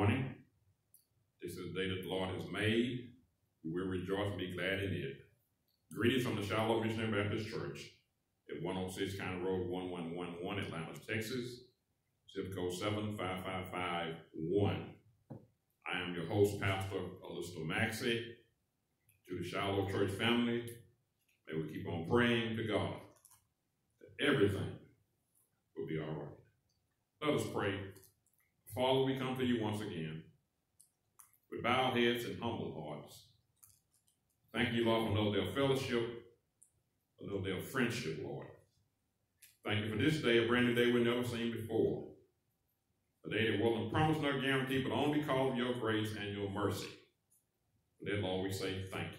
morning. This is the day that the Lord has made. We will rejoice and be glad in it. Greetings from the Shiloh Missionary Baptist Church at 106 County Road 1111, Atlanta, Texas, zip code 75551. I am your host, Pastor Arlistel Maxie. To the Shiloh Church family, may we keep on praying to God that everything will be all right. Let us pray. Father, we come to you once again with bowed heads and humble hearts. Thank you, Lord, for another day fellowship, another day of friendship, Lord. Thank you for this day, a brand new day we've never seen before. A day that wasn't promised nor guaranteed, but only because of your grace and your mercy. For that, Lord, we say thank you.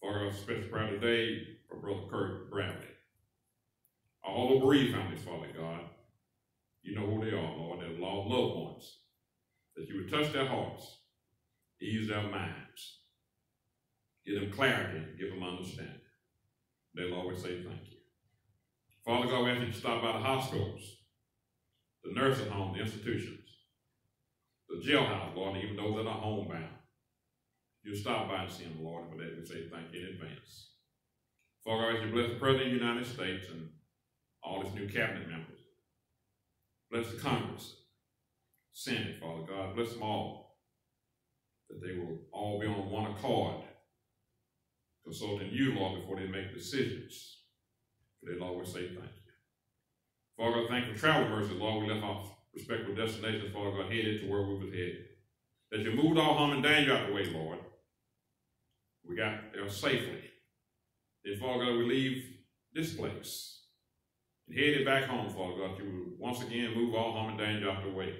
For our special prayer today for Brother Kirk Bradley. All the bereaved families, Father God, you know who they are, Lord, that lost loved ones. That you would touch their hearts, ease their minds, give them clarity, give them understanding. They'll always say thank you. Father God, we ask you to stop by the hospitals, the nursing homes, the institutions, the jailhouse, Lord, even those that are homebound. You stop by and see them, Lord, for that we say thank you in advance. Father God, as you bless the President of the United States and all his new cabinet members. Bless the Congress, Senate, Father God. Bless them all. That they will all be on one accord, consulting you, Lord, before they make decisions. For they'll always say thank you. Father God, thank you for travel mercy, Lord. We left our respectful destinations, Father God, headed to where we was headed. That you moved all harm and danger out of the way, Lord. We got there safely. Then, Father God, we leave this place and headed back home, Father God. You will once again move all harm and danger out the way.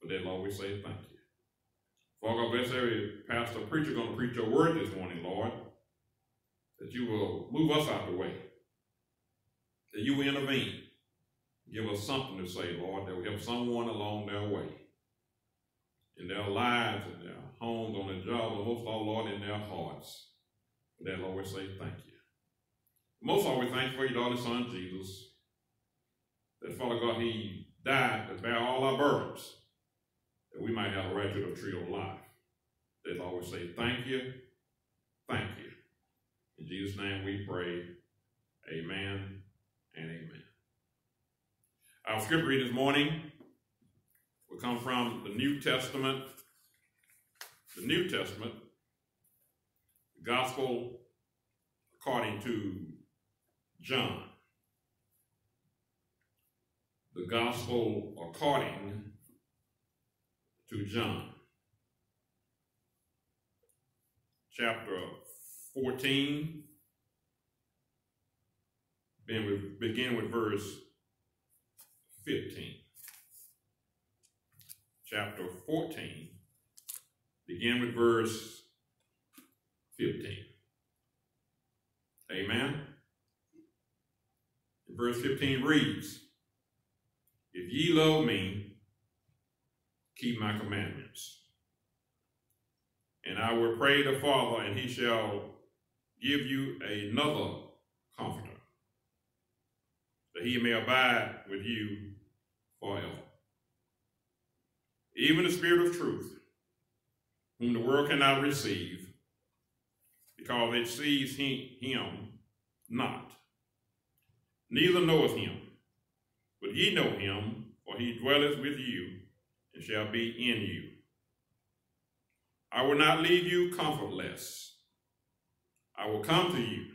But then, Lord, we say thank you. Father God, bless every pastor, preacher going to preach your word this morning, Lord. That you will move us out of the way. That you will intervene. Give us something to say, Lord, that will help someone along their way. In their lives, in their homes, on their jobs, and most of all, Lord, in their hearts. For that, Lord, we say thank you. Most all, we thank for your daughter, son, Jesus. That, Father God, he died to bear all our burdens, that we might have a right to the tree of life. That, always say thank you, thank you. In Jesus' name we pray, amen and amen. Our scripture reading this morning will come from the New Testament, the New Testament, the Gospel according to John. The Gospel according to John. Chapter 14. Then we begin with verse 15. Chapter 14. Begin with verse 15. Amen. Verse 15 reads, If ye love me, keep my commandments. And I will pray the Father, and he shall give you another comforter, that he may abide with you forever. Even the Spirit of truth, whom the world cannot receive, because it sees him not, neither knoweth him. But ye know him, for he dwelleth with you, and shall be in you. I will not leave you comfortless. I will come to you.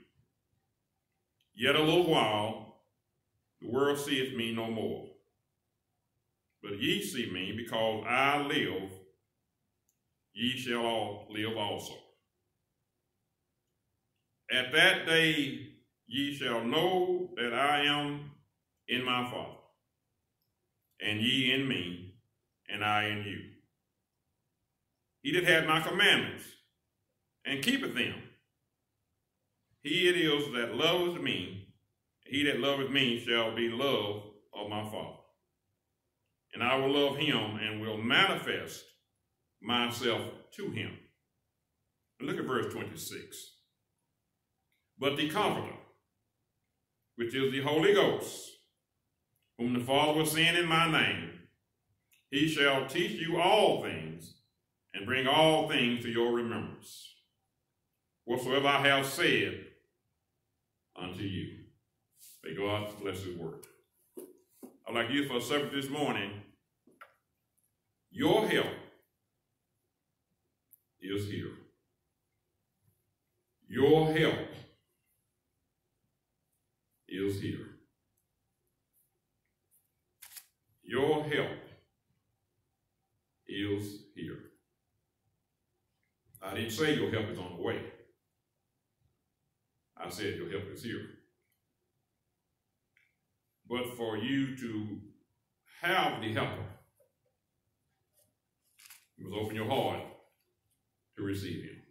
Yet a little while, the world seeth me no more. But ye see me, because I live, ye shall all live also. At that day ye shall know that I am in my Father, and ye in me, and I in you. He that hath my commandments, and keepeth them, he it is that loveth me, he that loveth me shall be loved of my Father. And I will love him, and will manifest myself to him. And look at verse 26. But the Comforter, which is the Holy Ghost, whom the Father will send in my name, he shall teach you all things and bring all things to your remembrance, whatsoever I have said unto you. May God bless his word. I'd like you for a subject this morning. Your help is here. Your help is here. Your help is here. I didn't say your help is on the way. I said your help is here. But for you to have the helper, you must open your heart to receive him.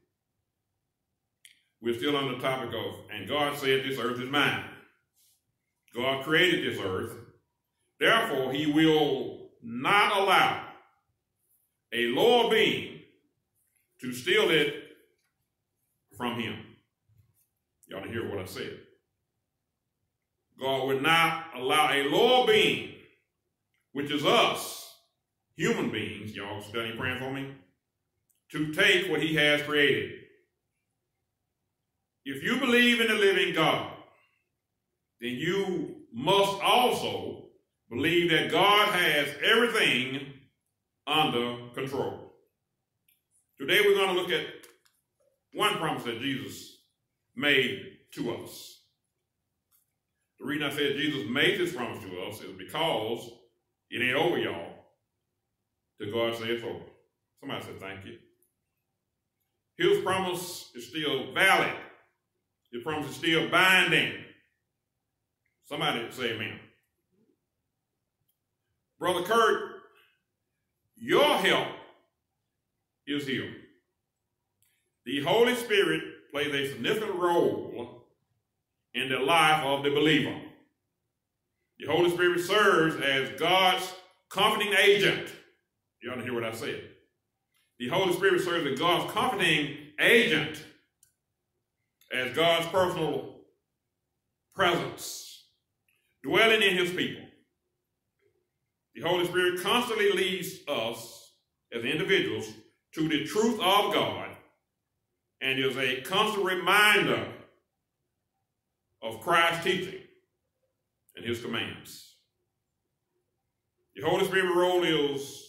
We're still on the topic of, and God said this earth is mine. God created this earth. Therefore, he will not allow a lower being to steal it from him. Y'all to hear what I said. God would not allow a lower being, which is us, human beings, y'all studying praying for me, to take what he has created. If you believe in the living God, then you must also believe that God has everything under control. Today we're going to look at one promise that Jesus made to us. The reason I said Jesus made this promise to us is because it ain't over, y'all, till God says it's over. Somebody said thank you. His promise is still valid. His promise is still binding. Somebody say amen. Brother Kurt, your help is here. The Holy Spirit plays a significant role in the life of the believer. The Holy Spirit serves as God's comforting agent. You ought to hear what I said. The Holy Spirit serves as God's comforting agent, as God's personal presence, dwelling in his people. The Holy Spirit constantly leads us as individuals to the truth of God and is a constant reminder of Christ's teaching and his commands. The Holy Spirit role is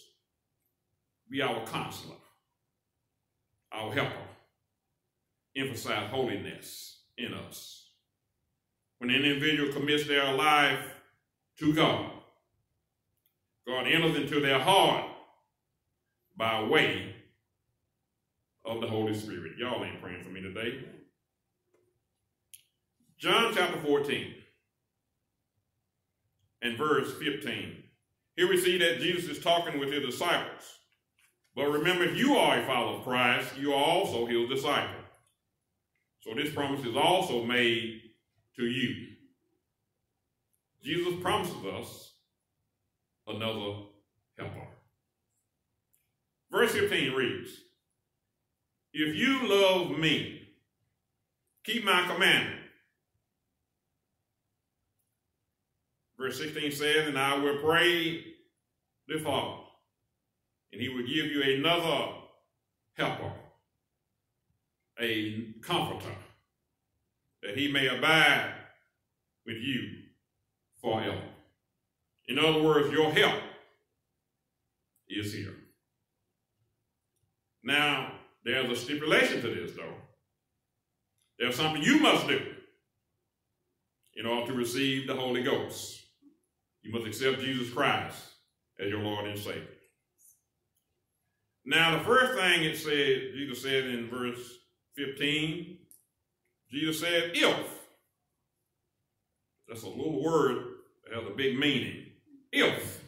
be our counselor, our helper, emphasize holiness in us. When an individual commits their life to God, God enters into their heart by way of the Holy Spirit. Y'all ain't praying for me today. John chapter 14 and verse 15. Here we see that Jesus is talking with his disciples. But remember, if you are a follower of Christ, you are also his disciple. So this promise is also made to you. Jesus promises us another helper. Verse 15 reads, If you love me, keep my commandment. Verse 16 says, And I will pray the Father, and he will give you another helper, a comforter, that he may abide with you forever. In other words, your help is here. Now, there's a stipulation to this, though. There's something you must do in order to receive the Holy Ghost. You must accept Jesus Christ as your Lord and Savior. Now, the first thing it said, Jesus said in verse 15, Jesus said, if. That's a little word that has a big meaning. If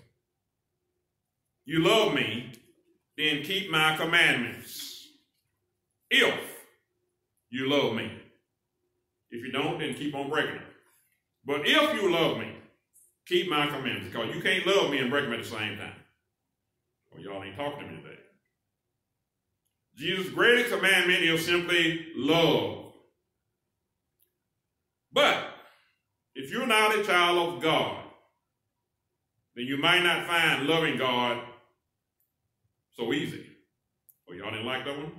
you love me, then keep my commandments. If you love me. If you don't, then keep on breaking them. But if you love me, keep my commandments. Because you can't love me and break them at the same time. Well, y'all ain't talking to me today. Jesus' greatest commandment is simply love. But if you're not a child of God, then you might not find loving God So easy. Well, y'all didn't like that one?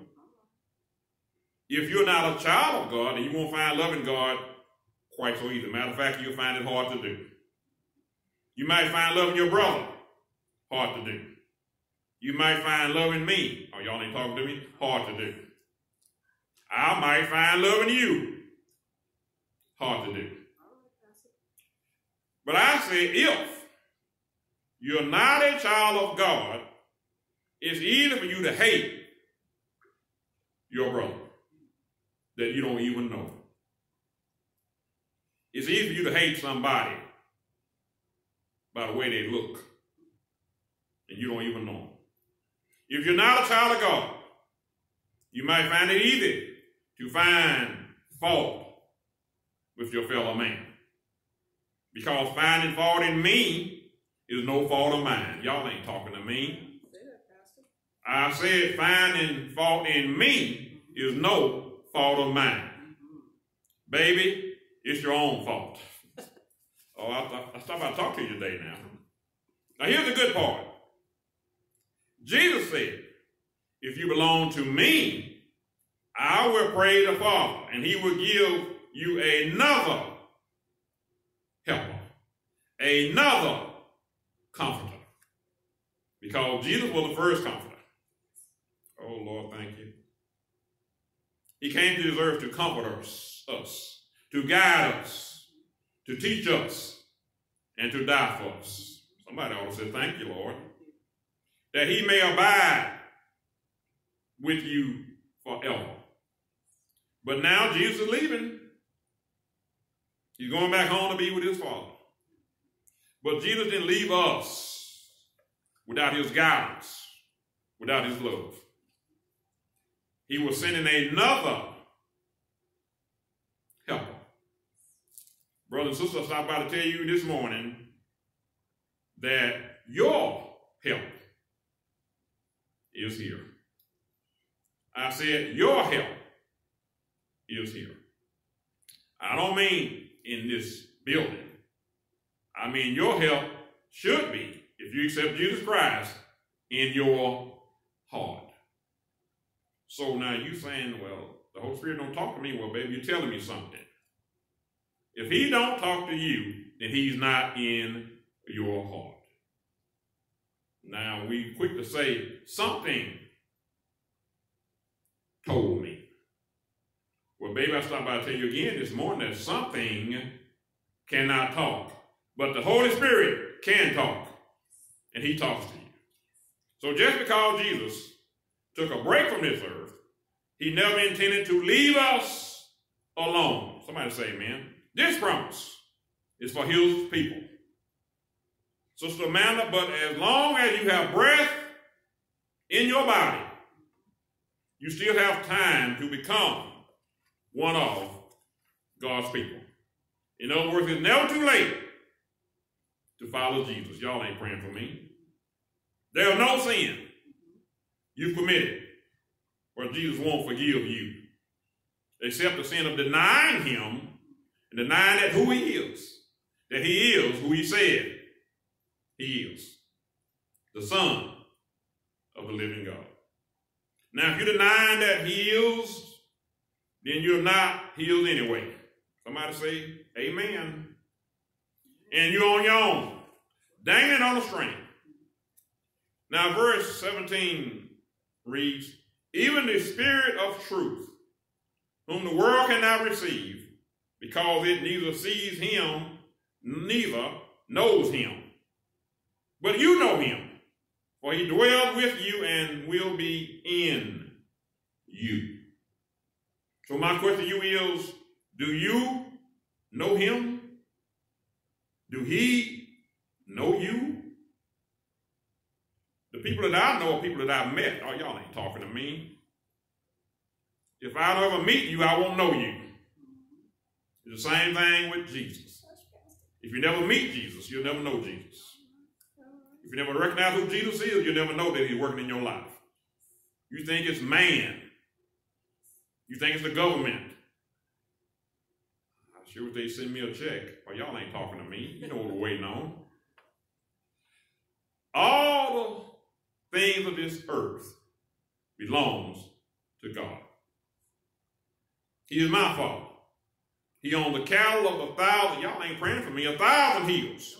If you're not a child of God, then you won't find loving God quite so easy. Matter of fact, you'll find it hard to do. You might find loving your brother hard to do. You might find loving me, oh, y'all ain't talking to me, hard to do. I might find loving you hard to do. But I say if you're not a child of God, it's easy for you to hate your brother that you don't even know. It's easy for you to hate somebody by the way they look, and you don't even know. If you're not a child of God, you might find it easy to find fault with your fellow man. Because finding fault in me is no fault of mine. Y'all ain't talking to me. I said finding fault in me is no fault of mine. Baby, it's your own fault. Oh, I, I, I about to talk to you today now. Now here's the good part. Jesus said, if you belong to me, I will pray the Father, and he will give you another helper, another comforter. Because Jesus was the first comforter. Oh, Lord, thank you. He came to this earth to comfort us, us, to guide us, to teach us, and to die for us. Somebody ought to say, Thank you, Lord. That he may abide with you forever. But now Jesus is leaving. He's going back home to be with his Father. But Jesus didn't leave us without his guidance, without his love. He was sending another helper. Brothers and sisters, I'm about to tell you this morning that your help is here. I said, your help is here. I don't mean in this building. I mean, your help should be, if you accept Jesus Christ, in your heart. So now you saying, well, the Holy Spirit don't talk to me. Well, baby, you're telling me something. If he don't talk to you, then he's not in your heart. Now we quick to say something told me. Well, baby, I stopped by to tell you again this morning that something cannot talk, but the Holy Spirit can talk, and He talks to you. So just because Jesus took a break from this earth, He never intended to leave us alone. Somebody say, Amen. This promise is for His people. Sister Amanda, but as long as you have breath in your body, you still have time to become one of God's people. In other words, it's never too late to follow Jesus. Y'all ain't praying for me. There are no sin you've committed where Jesus won't forgive you, except the sin of denying him and denying that who he is, that he is who he said he is, the Son of the living God. Now, if you're denying that he is, then you're not healed anyway. Somebody say, Amen. And you're on your own, dangling on a string. Now, verse 17 reads, Even the Spirit of truth, whom the world cannot receive, because it neither sees him, neither knows him. But you know him, for he dwells with you and will be in you. So my question to you is, do you know him? Do he know you? The people that I know are people that I've met. Oh, y'all ain't talking to me. If I don't ever meet you, I won't know you. It's the same thing with Jesus. If you never meet Jesus, you'll never know Jesus. If you never recognize who Jesus is, you'll never know that he's working in your life. You think it's man. You think it's the government. I sure they send me a check. Well, y'all ain't talking to me. You know what we're waiting on. All the things of this earth belongs to God. He is my father. He owns the cattle of a thousand. Y'all ain't praying for me. A thousand hills.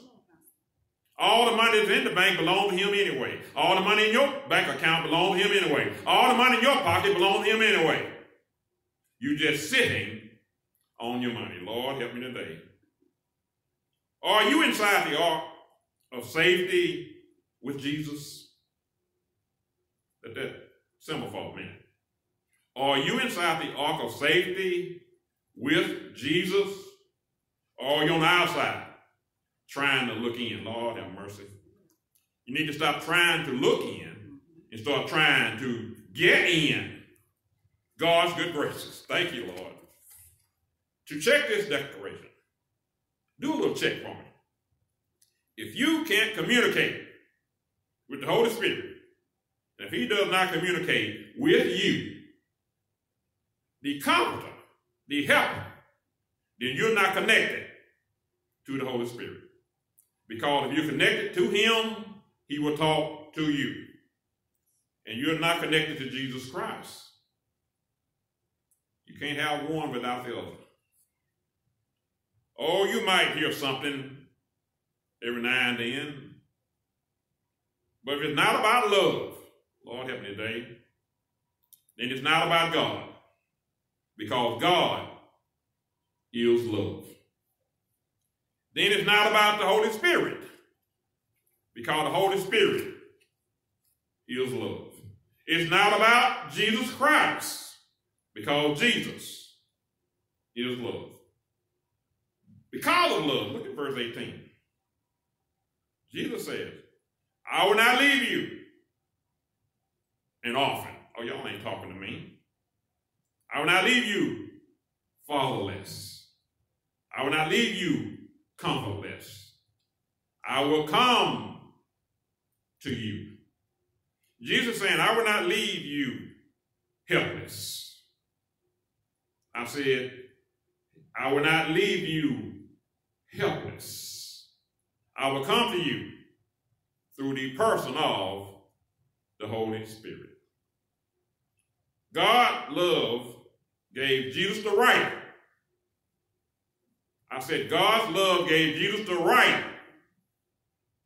All the money that's in the bank belongs to him anyway. All the money in your bank account belongs to him anyway. All the money in your pocket belongs to him anyway. You just sitting on your money. Lord, help me today. Are you inside the ark of safety with Jesus? That that simple fault man. Are you inside the ark of safety with Jesus? Or are you on the outside trying to look in? Lord have mercy. You need to stop trying to look in and start trying to get in God's good graces. Thank you, Lord. To check this declaration, do a little check for me. If you can't communicate with the Holy Spirit, if he does not communicate with you, the comforter, the helper, then you're not connected to the Holy Spirit. Because if you're connected to him, he will talk to you. And you're not connected to Jesus Christ. You can't have one without the other. Oh, you might hear something every now and then. But if it's not about love, Lord help me today, then it's not about God because God is love. Then it's not about the Holy Spirit because the Holy Spirit is love. It's not about Jesus Christ because Jesus is love. Because of love, look at verse 18. Jesus says, I will not leave you an orphan. Oh, y'all ain't talking to me. I will not leave you fatherless. I will not leave you comfortless. I will come to you. Jesus saying, I will not leave you helpless. I said, I will not leave you helpless. I will come to you through the person of the Holy Spirit. God love gave Jesus the right. I said God's love gave Jesus the right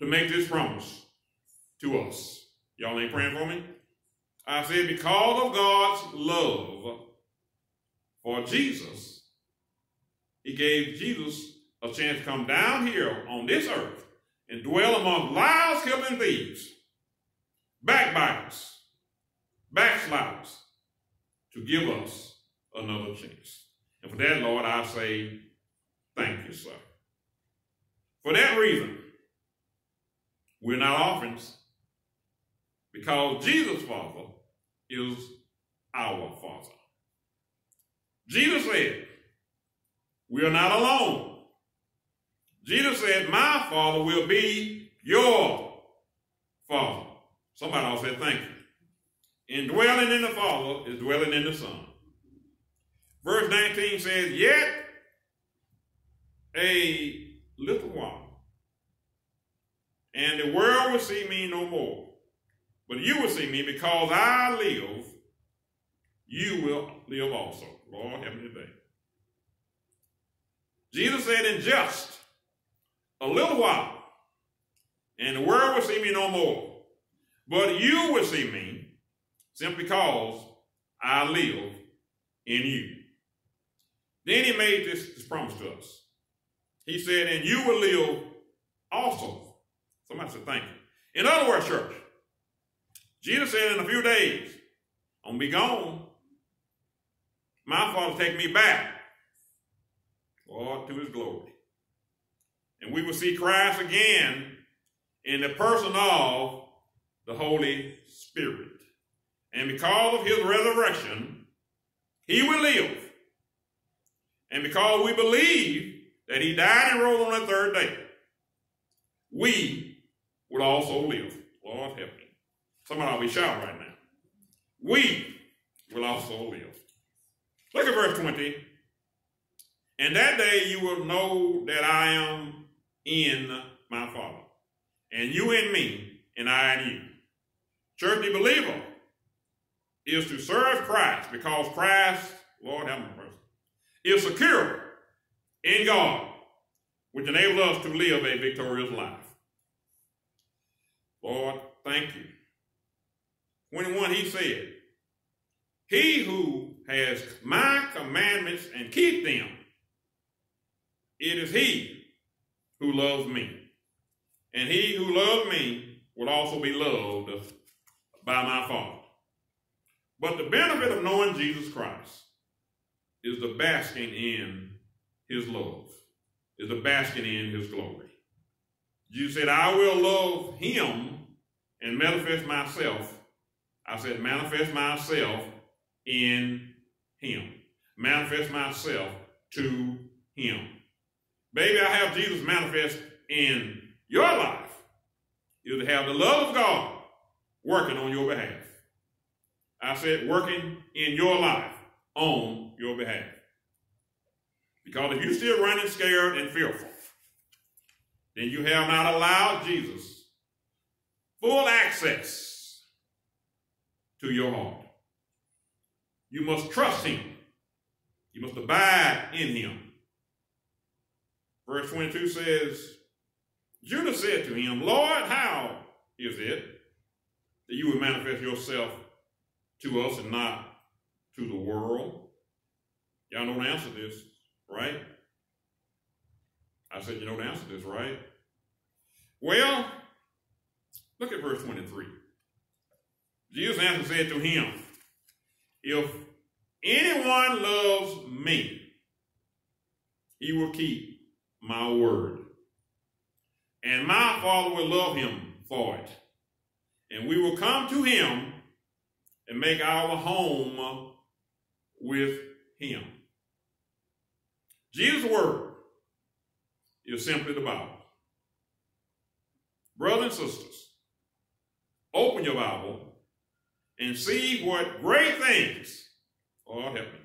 to make this promise to us. Y'all ain't praying for me? I said because of God's love for Jesus, he gave Jesus a chance to come down here on this earth and dwell among liars, killing thieves, backbiters, backsliders, to give us another chance. And for that, Lord, I say thank you, sir. For that reason, we're not orphans because Jesus' Father is our Father. Jesus said, we are not alone. Jesus said, my Father will be your Father. Somebody else said, thank you. Indwelling in the Father is dwelling in the Son. Verse 19 says, Yet a little while, and the world will see me no more. But you will see me because I live, you will live also. Lord, help me today. Jesus said, In just a little while, and the world will see me no more. But you will see me simply because I live in you. Then he made this, this promise to us. He said, and you will live also. Somebody said, thank you. In other words, church, Jesus said in a few days, I'm going to be gone. My Father take me back, Lord, to his glory. And we will see Christ again in the person of the Holy Spirit. And because of his resurrection, he will live. And because we believe that he died and rose on the third day, we would also live. Lord help me. Somehow we be shouting right now. We will also live. Look at verse 20. And that day you will know that I am in my Father, and you in me, and I in you. Church, the believer is to serve Christ because Christ, Lord have mercy, is secure in God, which enables us to live a victorious life. Lord, thank you. 21, he said, He who has my commandments and keep them, it is he who loves me. And he who loves me will also be loved by my Father. But the benefit of knowing Jesus Christ is the basking in his love, is the basking in his glory. You said, I will love him and manifest myself. I said, manifest myself in him. Manifest myself to him. Baby, I have Jesus manifest in your life. You have the love of God working on your behalf. I said working in your life on your behalf. Because if you're still running scared and fearful, then you have not allowed Jesus full access to your heart. You must trust him. You must abide in him. Verse 22 says, Judah said to him, Lord, how is it that you would manifest yourself to us and not to the world? Y'all the answer this, right? I said, you the answer this, right? Well, look at verse 23. Jesus answered said to him, If anyone loves me, he will keep my word. And my Father will love him for it. And we will come to him and make our home with him. Jesus' word is simply the Bible. Brothers and sisters, open your Bible and see what great things, oh help me,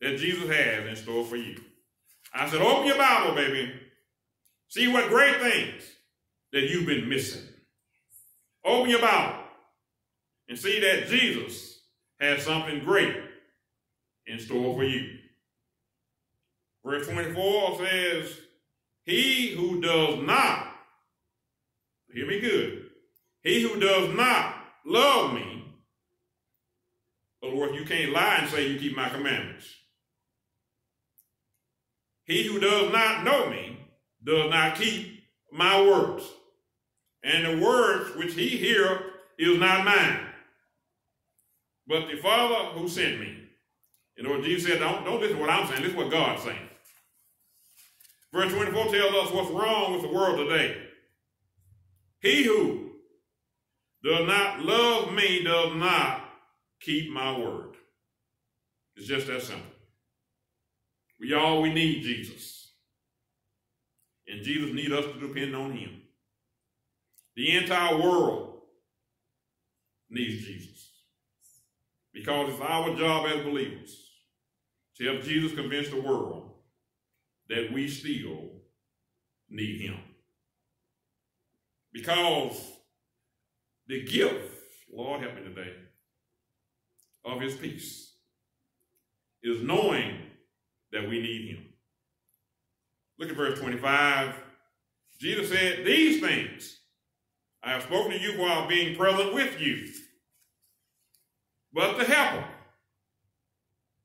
that Jesus has in store for you. I said, open your Bible, baby. See what great things that you've been missing. Open your Bible and see that Jesus has something great in store for you. Verse 24 says, He who does not, hear me good, he who does not love me, other you can't lie and say you keep my commandments. He who does not know me does not keep my words. And the words which he hear is not mine, but the Father who sent me. You know what Jesus said? Don't, don't listen to what I'm saying. This is what God's saying. Verse 24 tells us what's wrong with the world today. He who does not love me does not keep my word. It's just that simple. We all we need Jesus. And Jesus needs us to depend on him. The entire world needs Jesus. Because it's our job as believers to help Jesus convince the world that we still need him. Because the gift, Lord help me today, of his peace is knowing that we need him. Look at verse 25. Jesus said, These things I have spoken to you while being present with you. But the helper,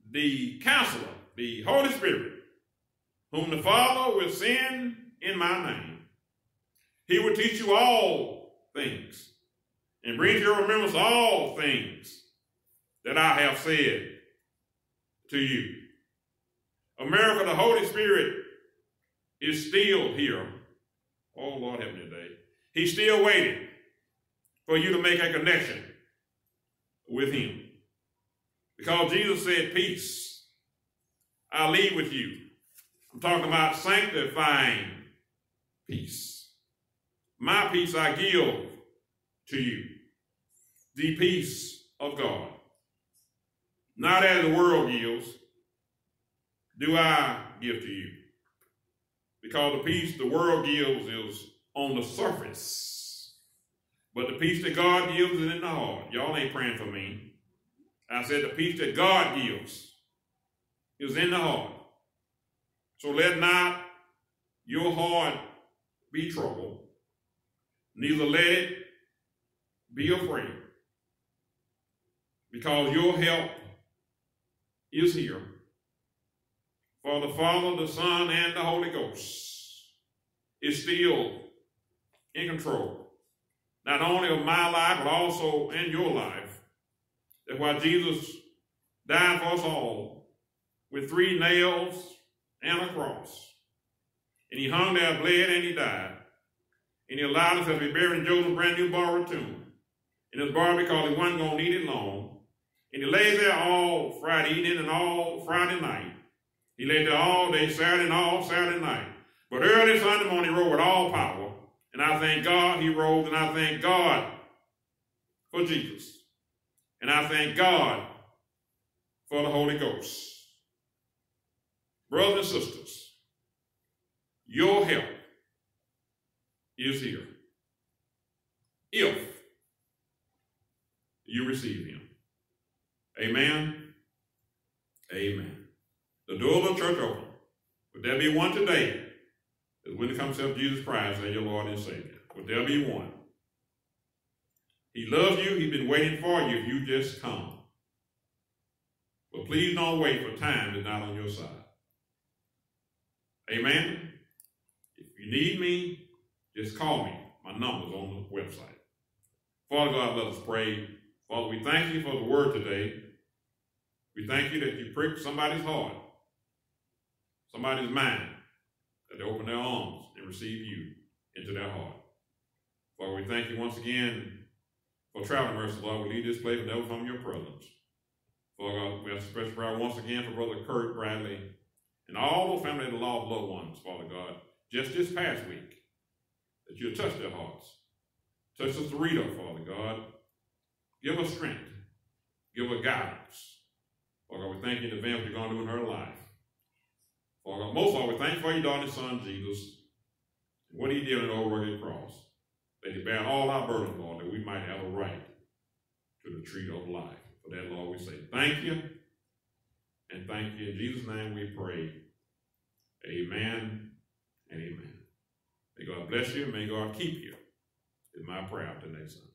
the counselor, the Holy Spirit, whom the Father will send in my name, he will teach you all things and bring to your remembrance all things that I have said to you. America, the Holy Spirit is still here. Oh, Lord, help me today. He's still waiting for you to make a connection with him. Because Jesus said, peace, I leave with you. I'm talking about sanctifying peace. My peace I give to you. The peace of God. Not as the world gives, do I give to you. Because the peace the world gives is on the surface. But the peace that God gives is in the heart. Y'all ain't praying for me. I said the peace that God gives is in the heart. So let not your heart be troubled, neither let it be afraid, because your help is here. For the Father, the Son, and the Holy Ghost is still in control not only of my life, but also in your life. That's why Jesus died for us all with three nails and a cross. And he hung there, bled, and he died. And he allowed us to be buried in Joseph's brand new borrowed tomb. And it's borrowed because he wasn't going to need it long. And he lay there all Friday evening and all Friday night. He lay there all day, Saturday and all Saturday night. But early Sunday morning, he rose with all power and I thank God he rose, and I thank God for Jesus. And I thank God for the Holy Ghost. Brothers and sisters, your help is here. If you receive him. Amen. Amen. The door of the church open. Would there be one today is when it comes to Jesus Christ as your Lord and Savior. Would there be one? He loves you. He's been waiting for you if you just come. But please don't wait for time that's not on your side. Amen? If you need me, just call me. My number's on the website. Father God, let us pray. Father, we thank you for the word today. We thank you that you pricked somebody's heart, somebody's mind, that they open their arms and receive you into their heart. Father, we thank you once again for traveling mercy, Lord. We leave this place and never from your presence. Father God, we have special prayer once again for Brother Kurt Bradley and all the family that lost loved ones, Father God, just this past week, that you'll touch their hearts. Touch Sister Rita, Father God. Give her strength. Give her guidance. Father God, we thank you in advance you're going to do in her life. For most of all, we thank you for your darling son, Jesus, and what he did on the old rugged cross. That he bare all our burdens, Lord, that we might have a right to the tree of life. For that, Lord, we say thank you and thank you. In Jesus' name we pray. Amen and amen. May God bless you. and May God keep you. Is my prayer today, son.